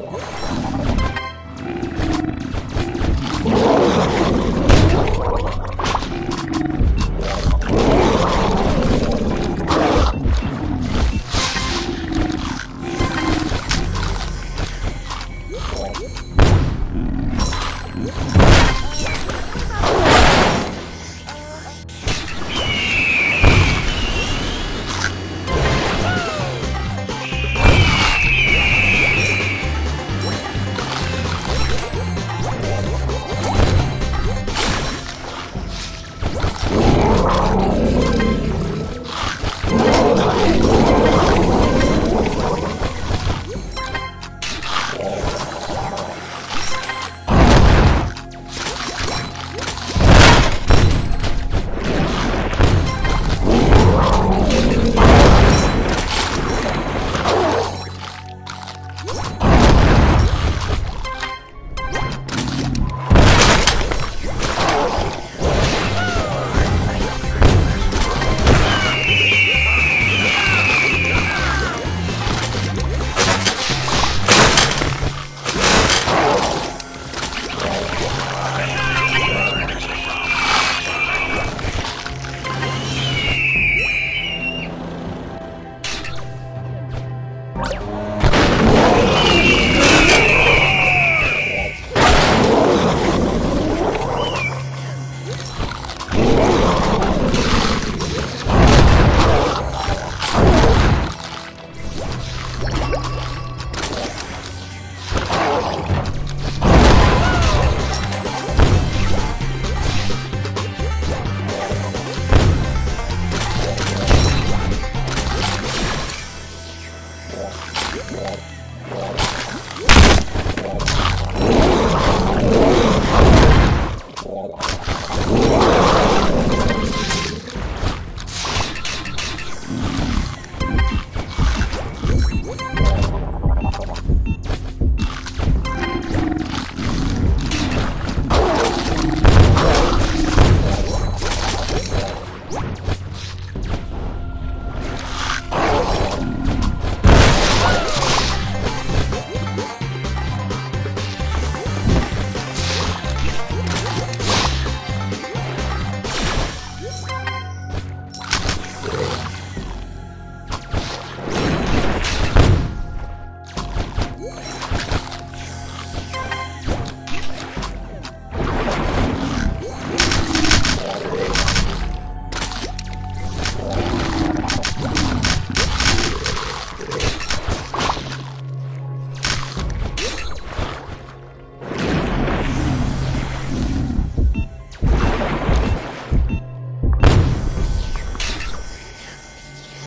Wow.